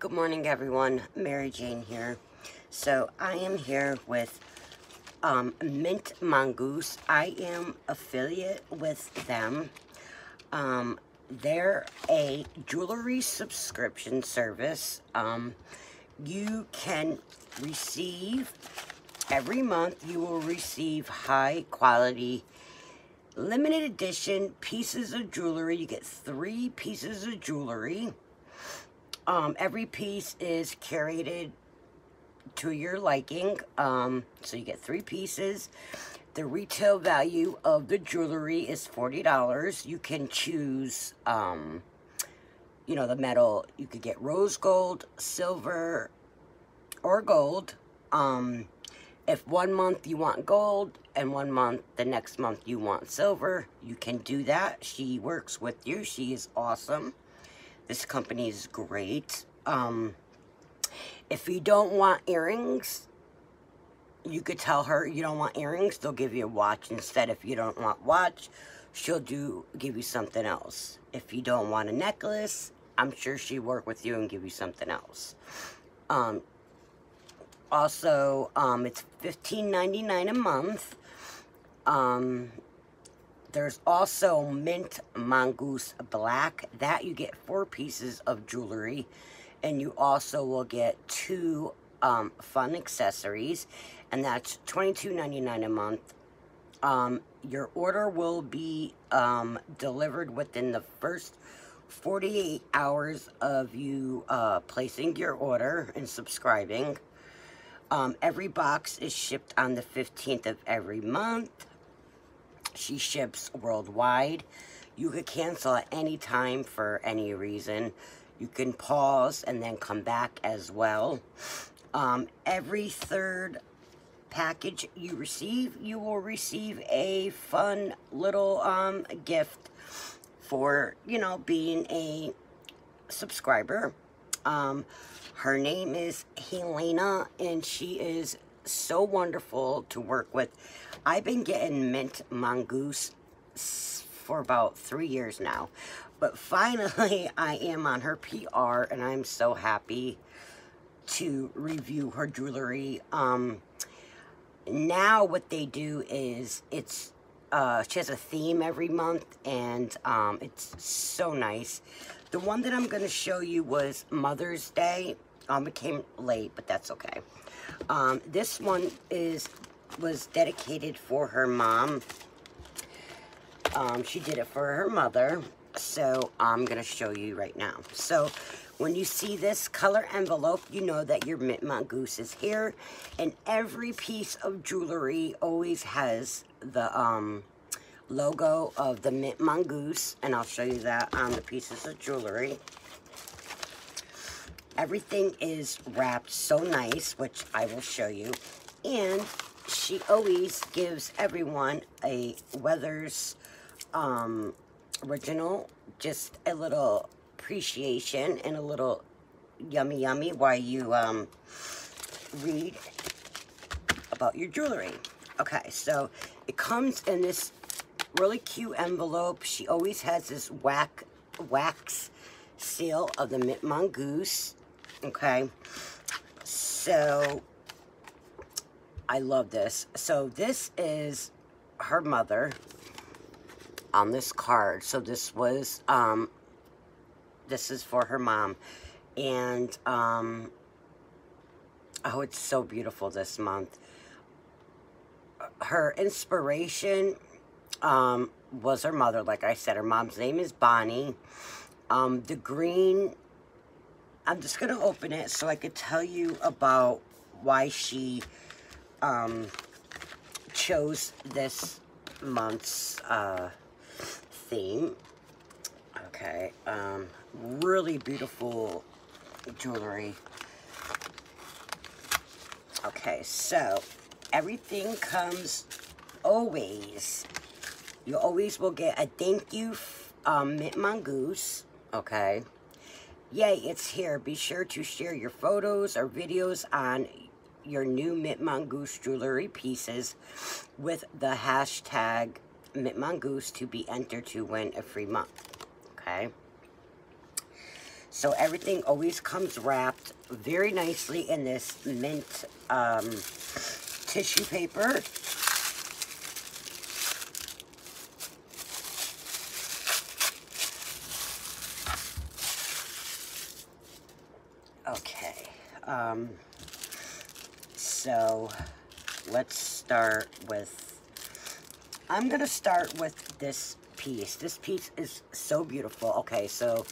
Good morning, everyone. Mary Jane here. So I am here with um, Mint Mongoose. I am affiliate with them. Um, they're a jewelry subscription service. Um, you can receive, every month you will receive high quality limited edition pieces of jewelry. You get three pieces of jewelry. Um, every piece is curated to your liking. Um, so you get three pieces. The retail value of the jewelry is $40. You can choose, um, you know, the metal. You could get rose gold, silver, or gold. Um, if one month you want gold and one month, the next month you want silver, you can do that. She works with you. She is awesome. This company is great. Um, if you don't want earrings, you could tell her you don't want earrings. They'll give you a watch instead. If you don't want watch, she'll do give you something else. If you don't want a necklace, I'm sure she'll work with you and give you something else. Um, also, um, it's $15.99 a month. Um, there's also Mint Mongoose Black. That you get four pieces of jewelry. And you also will get two um, fun accessories. And that's $22.99 a month. Um, your order will be um, delivered within the first 48 hours of you uh, placing your order and subscribing. Um, every box is shipped on the 15th of every month. She ships worldwide. You could cancel at any time for any reason. You can pause and then come back as well. Um, every third package you receive, you will receive a fun little um, gift for, you know, being a subscriber. Um, her name is Helena, and she is so wonderful to work with. I've been getting Mint Mongoose for about three years now. But finally, I am on her PR, and I'm so happy to review her jewelry. Um, now what they do is, it's uh, she has a theme every month, and um, it's so nice. The one that I'm going to show you was Mother's Day. Um, it came late, but that's okay. Um, this one is was dedicated for her mom. Um, she did it for her mother. So I'm going to show you right now. So when you see this color envelope, you know that your Mint Mongoose is here. And every piece of jewelry always has the um, logo of the Mint Mongoose. And I'll show you that on the pieces of jewelry. Everything is wrapped so nice, which I will show you. And she always gives everyone a Werther's um, original, just a little appreciation and a little yummy yummy while you um, read about your jewelry. Okay, so it comes in this really cute envelope. She always has this whack, wax seal of the Mint Mongoose. Okay, so I love this. So this is her mother on this card. So this was, um, this is for her mom. And, um, oh, it's so beautiful this month. Her inspiration, um, was her mother. Like I said, her mom's name is Bonnie. Um, the green, I'm just going to open it so I could tell you about why she, um, chose this month's, uh, theme. Okay, um, really beautiful jewelry. Okay, so everything comes always. You always will get a thank you um, Mint Mongoose. Okay. Yay, it's here. Be sure to share your photos or videos on your new Mint Mongoose jewelry pieces with the hashtag Mint Mongoose to be entered to win a free month. Okay. So everything always comes wrapped very nicely in this mint um, tissue paper. Okay. Um, so let's start with, I'm going to start with this piece. This piece is so beautiful. Okay, so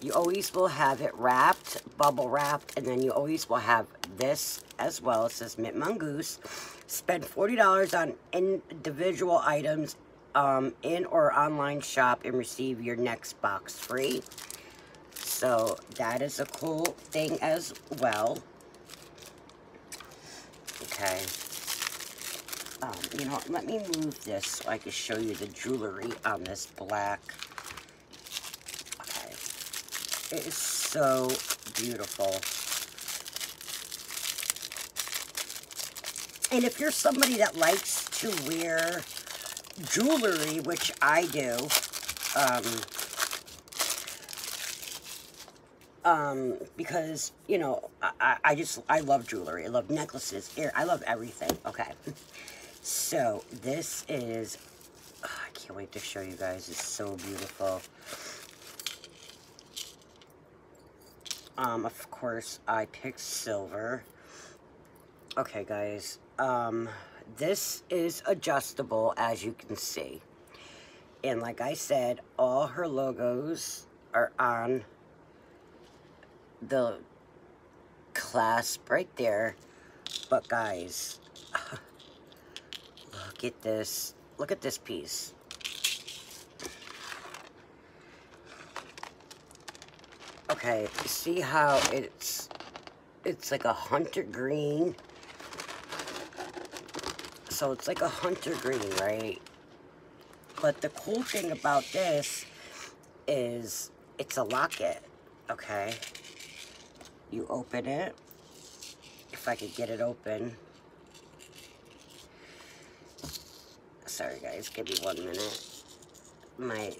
you always will have it wrapped, bubble wrapped, and then you always will have this as well. It says Mint Mongoose. Spend $40 on individual items um, in or online shop and receive your next box free. So that is a cool thing as well. Okay. Um, you know, let me move this so I can show you the jewelry on this black. Okay. It is so beautiful. And if you're somebody that likes to wear jewelry, which I do, um, um, because, you know, I, I just, I love jewelry. I love necklaces, ear, I love everything. Okay. So, this is, oh, I can't wait to show you guys. It's so beautiful. Um, of course, I picked silver. Okay, guys. Um, this is adjustable, as you can see. And like I said, all her logos are on the clasp right there. But guys, look at this. Look at this piece. Okay, see how it's it's like a hunter green. So it's like a hunter green, right? But the cool thing about this is it's a locket, okay? You open it. If I could get it open. Sorry guys, give me one minute. My...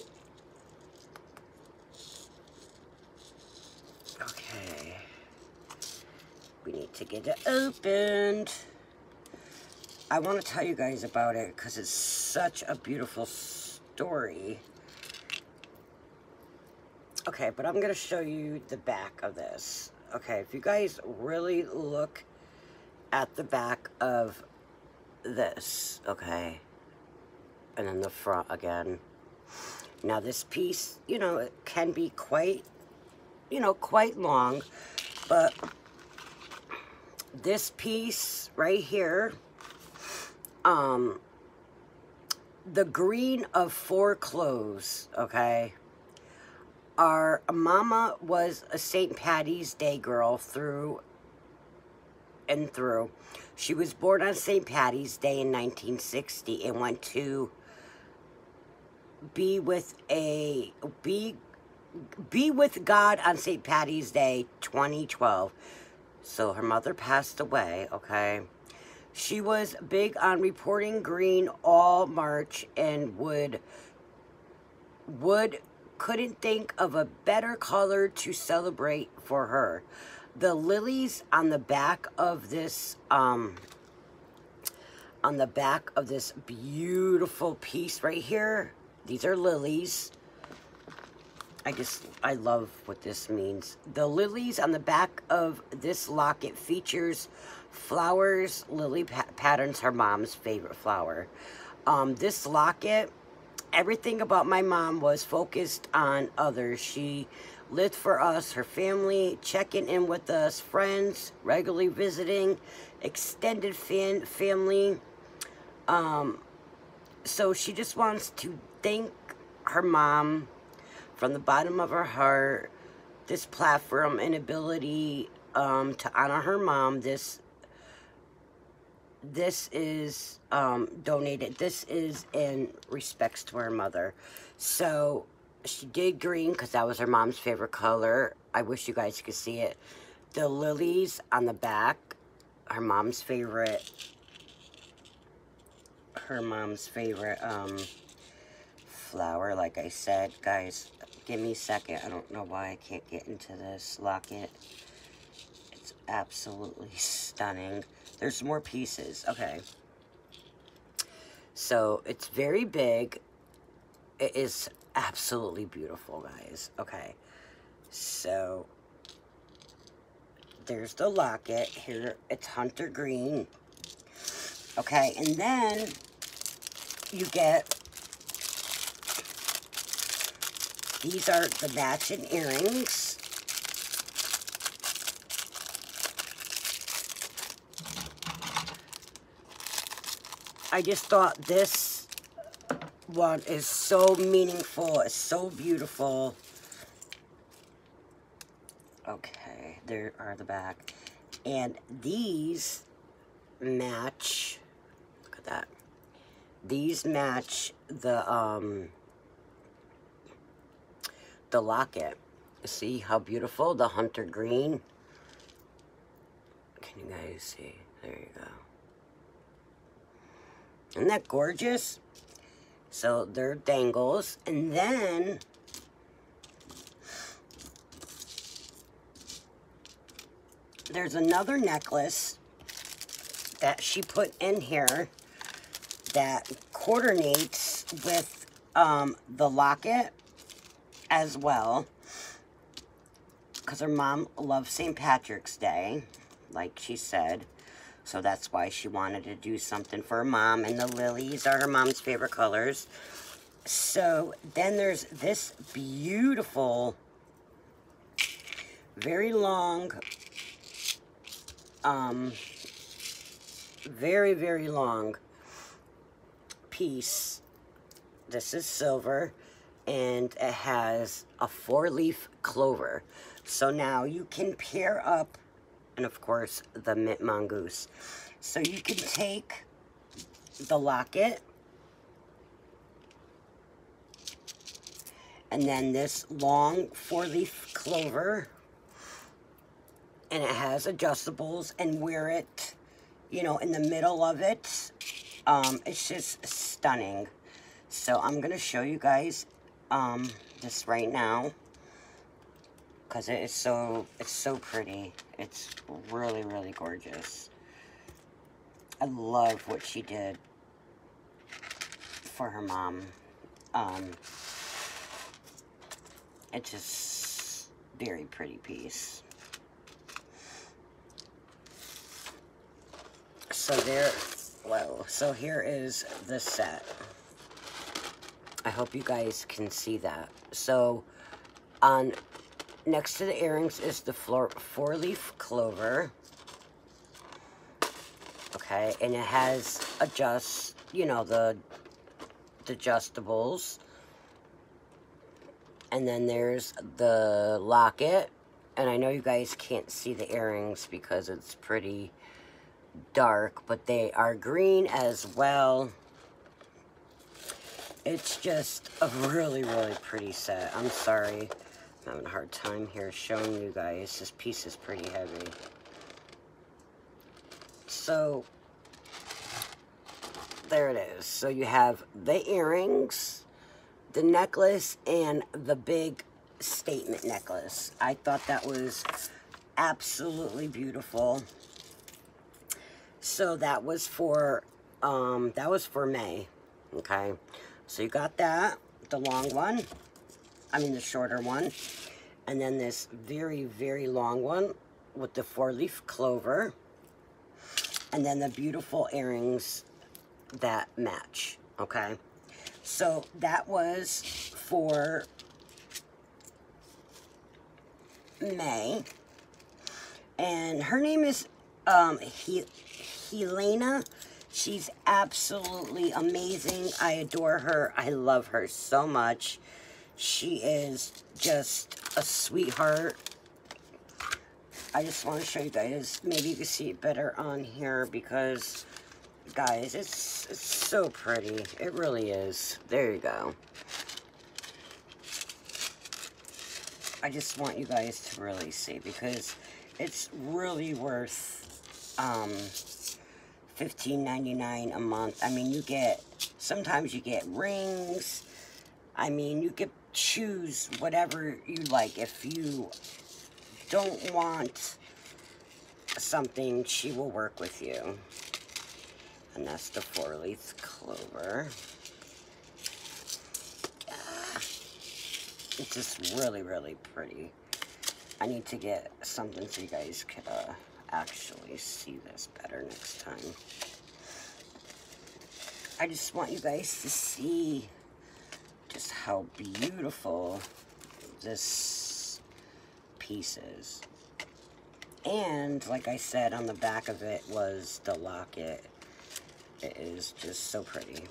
Okay. We need to get it opened. I want to tell you guys about it because it's such a beautiful story. Okay, but I'm going to show you the back of this. Okay, if you guys really look at the back of this, okay, and then the front again. Now this piece, you know, it can be quite, you know, quite long, but this piece right here, um, the green of four cloves, okay, our mama was a St. Patty's Day girl through and through. She was born on St. Patty's Day in 1960 and went to be with a be be with God on St. Patty's Day 2012. So her mother passed away, okay? She was big on reporting green all March and would would couldn't think of a better color to celebrate for her. The lilies on the back of this, um, on the back of this beautiful piece right here, these are lilies. I just, I love what this means. The lilies on the back of this locket features flowers, lily pa patterns, her mom's favorite flower. Um, this locket everything about my mom was focused on others. She lived for us, her family, checking in with us, friends, regularly visiting, extended fan family. Um, so she just wants to thank her mom from the bottom of her heart, this platform and ability um, to honor her mom, this this is um, donated. This is in respects to her mother. So she did green because that was her mom's favorite color. I wish you guys could see it. The lilies on the back, her mom's favorite, her mom's favorite um, flower, like I said. Guys, Give me a second. I don't know why I can't get into this locket. It's absolutely stunning. There's more pieces. Okay. So it's very big. It is absolutely beautiful, guys. Okay. So there's the locket. Here, it's hunter green. Okay, and then you get these are the matching earrings. I just thought this one is so meaningful. It's so beautiful. Okay, there are the back. And these match, look at that. These match the, um, the locket. See how beautiful? The hunter green. Can you guys see? There you go. Isn't that gorgeous? So they're dangles. And then there's another necklace that she put in here that coordinates with um, the locket as well. Because her mom loves St. Patrick's Day, like she said. So that's why she wanted to do something for her mom. And the lilies are her mom's favorite colors. So then there's this beautiful, very long, um, very, very long piece. This is silver and it has a four-leaf clover. So now you can pair up, and of course, the mint mongoose. So you can take the locket, and then this long four-leaf clover, and it has adjustables, and wear it, you know, in the middle of it. Um, it's just stunning. So I'm going to show you guys um, this right now because it is so, it's so pretty. It's really, really gorgeous. I love what she did for her mom. Um, it's just very pretty piece. So there, well, so here is the set. I hope you guys can see that. So, on next to the earrings is the four-leaf clover. Okay, and it has adjust, you know, the, the adjustables. And then there's the locket. And I know you guys can't see the earrings because it's pretty dark, but they are green as well. It's just a really, really pretty set. I'm sorry. Having a hard time here showing you guys. This piece is pretty heavy. So, there it is. So you have the earrings, the necklace, and the big statement necklace. I thought that was absolutely beautiful. So that was for, um, that was for May, okay? So you got that, the long one, I mean the shorter one, and then this very, very long one with the four-leaf clover, and then the beautiful earrings that match, okay? So that was for May, and her name is um, he Helena She's absolutely amazing. I adore her. I love her so much. She is just a sweetheart. I just want to show you guys. Maybe you can see it better on here because, guys, it's, it's so pretty. It really is. There you go. I just want you guys to really see because it's really worth um, $15.99 a month. I mean, you get, sometimes you get rings. I mean, you get choose whatever you like. If you don't want something, she will work with you. And that's the four-leaf clover. Ah, it's just really, really pretty. I need to get something so you guys could uh, actually see this better next time. I just want you guys to see just how beautiful this piece is. And, like I said, on the back of it was the locket. It is just so pretty.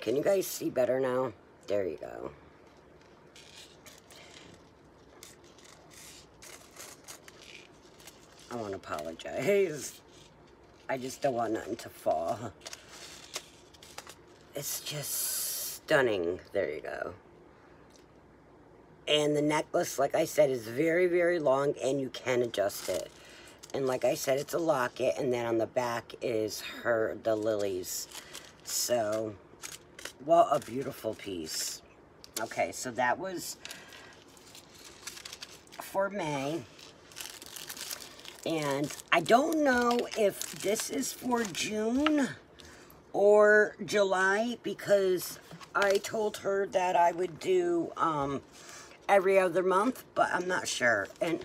Can you guys see better now? There you go. I want to apologize. I just don't want nothing to fall. It's just stunning. There you go. And the necklace, like I said, is very, very long and you can adjust it. And like I said, it's a locket and then on the back is her, the lilies. So, what a beautiful piece. Okay, so that was for May. And I don't know if this is for June or July because I told her that I would do um, every other month, but I'm not sure. And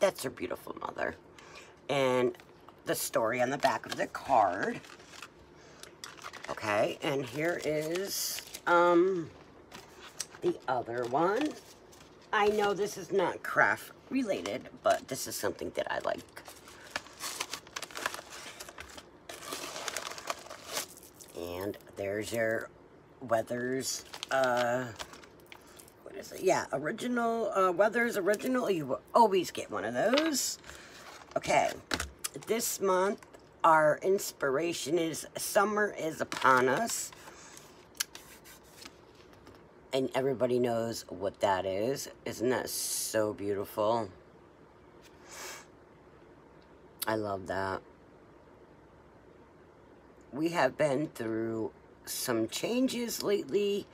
that's her beautiful mother. And the story on the back of the card. Okay, and here is um, the other one. I know this is not craft related, but this is something that I like. And there's your Werther's, uh, what is it? Yeah, original, uh, Werther's original. You will always get one of those. Okay, this month our inspiration is Summer is Upon Us and everybody knows what that is. Isn't that so beautiful? I love that. We have been through some changes lately.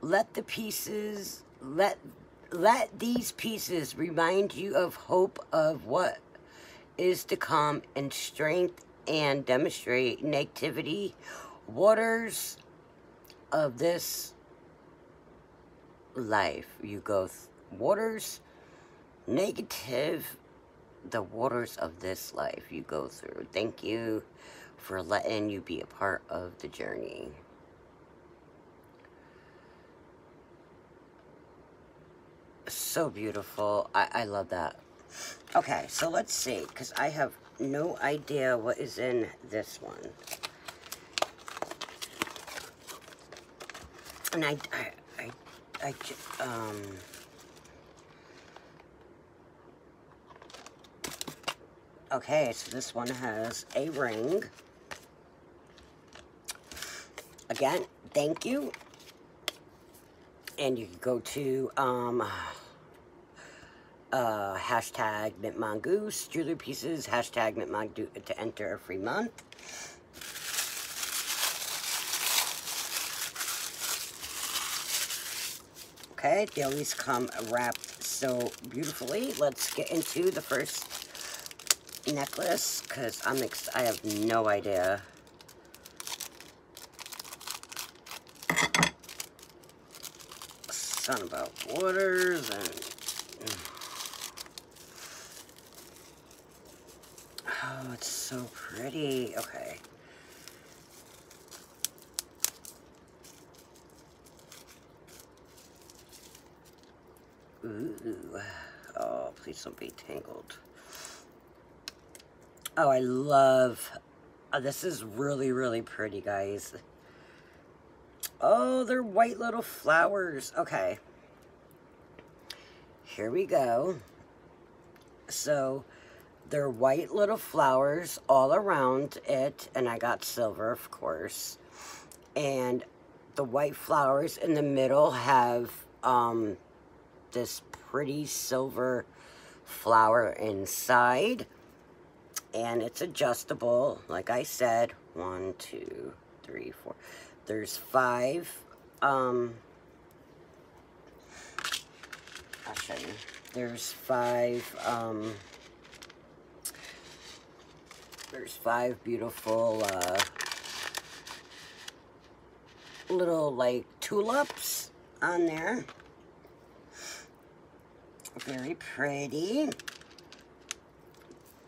Let the pieces, let let these pieces remind you of hope of what is to come and strength and demonstrate negativity waters of this life. You go waters, negative, the waters of this life you go through. Thank you for letting you be a part of the journey. So beautiful. I, I love that. Okay, so let's see, because I have no idea what is in this one. And I, I I, um... Okay, so this one has a ring. Again, thank you. And you can go to, um, uh, hashtag Mint Mongoose, jewelry pieces, hashtag Mint Mongoose to enter a free month. Okay, they always come wrapped so beautifully. Let's get into the first necklace because I'm ex I have no idea. Son about waters and oh, it's so pretty. Okay. Ooh. Oh, please don't be tangled. Oh, I love... Oh, this is really, really pretty, guys. Oh, they're white little flowers. Okay. Here we go. So, they're white little flowers all around it. And I got silver, of course. And the white flowers in the middle have... um this pretty silver flower inside. And it's adjustable, like I said. One, two, three, four. There's five um, I'll show you. There's five, um, there's five beautiful, uh, little, like, tulips on there. Very pretty.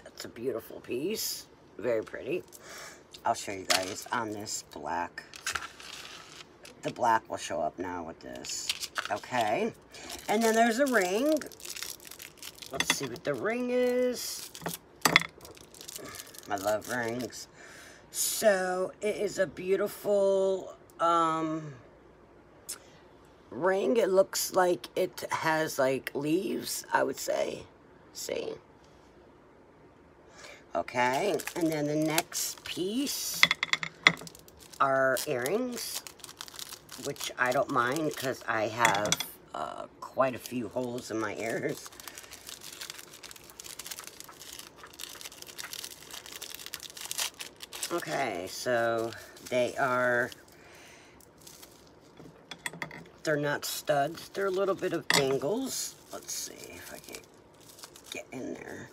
That's a beautiful piece. Very pretty. I'll show you guys on this black. The black will show up now with this. Okay. And then there's a ring. Let's see what the ring is. I love rings. So it is a beautiful um, ring. It looks like it has like leaves, I would say. See? Okay, and then the next piece are earrings, which I don't mind because I have uh, quite a few holes in my ears. Okay, so they are, they're not studs, they're a little bit of dangles. Let's see if I can get in there.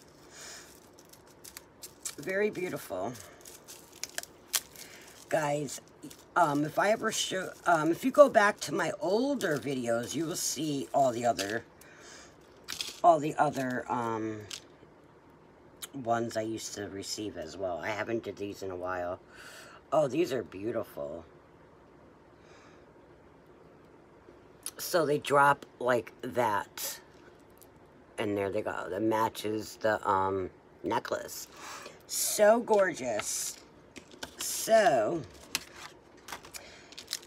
Very beautiful. Guys, um, if I ever show, um, if you go back to my older videos, you will see all the other, all the other, um, ones I used to receive as well. I haven't did these in a while. Oh, these are beautiful. So they drop like that. And there they go. That matches the um, necklace. So gorgeous. So,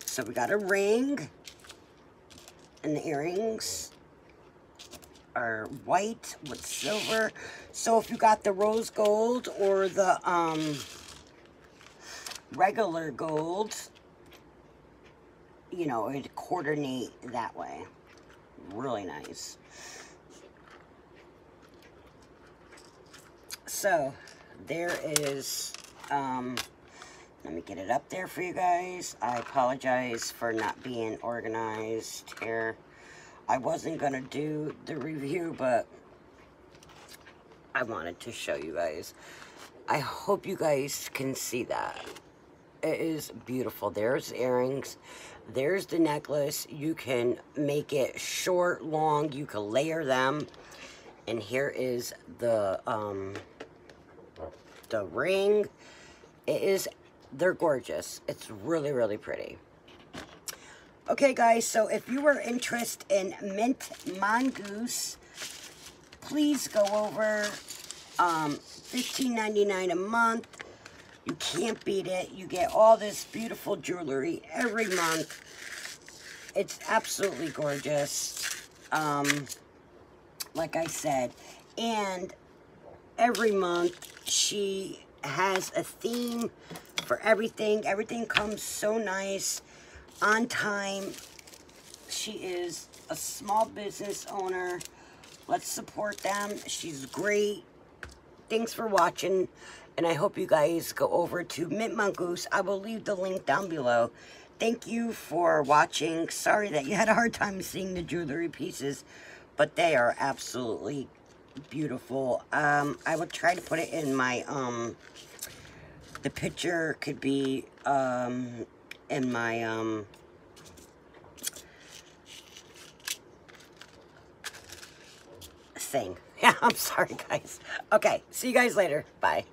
so we got a ring. And the earrings are white with silver. So if you got the rose gold or the um, regular gold, you know, it coordinate that way. Really nice. So, there is, um, let me get it up there for you guys. I apologize for not being organized here. I wasn't going to do the review, but I wanted to show you guys. I hope you guys can see that. It is beautiful. There's earrings. There's the necklace. You can make it short, long. You can layer them. And here is the, um, the ring. It is, they're gorgeous. It's really, really pretty. Okay, guys, so if you are interested in mint mongoose, please go over um, $15.99 a month. You can't beat it. You get all this beautiful jewelry every month. It's absolutely gorgeous. Um, like I said. And every month she has a theme for everything. Everything comes so nice, on time. She is a small business owner. Let's support them. She's great. Thanks for watching. And I hope you guys go over to Mint Mongoose. I will leave the link down below. Thank you for watching. Sorry that you had a hard time seeing the jewelry pieces. But they are absolutely beautiful. Um, I will try to put it in my, um, the picture could be, um, in my, um, thing. Yeah, I'm sorry, guys. Okay, see you guys later. Bye.